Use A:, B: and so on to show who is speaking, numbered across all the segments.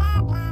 A: wah, wah.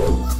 A: Oh.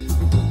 A: Thank you.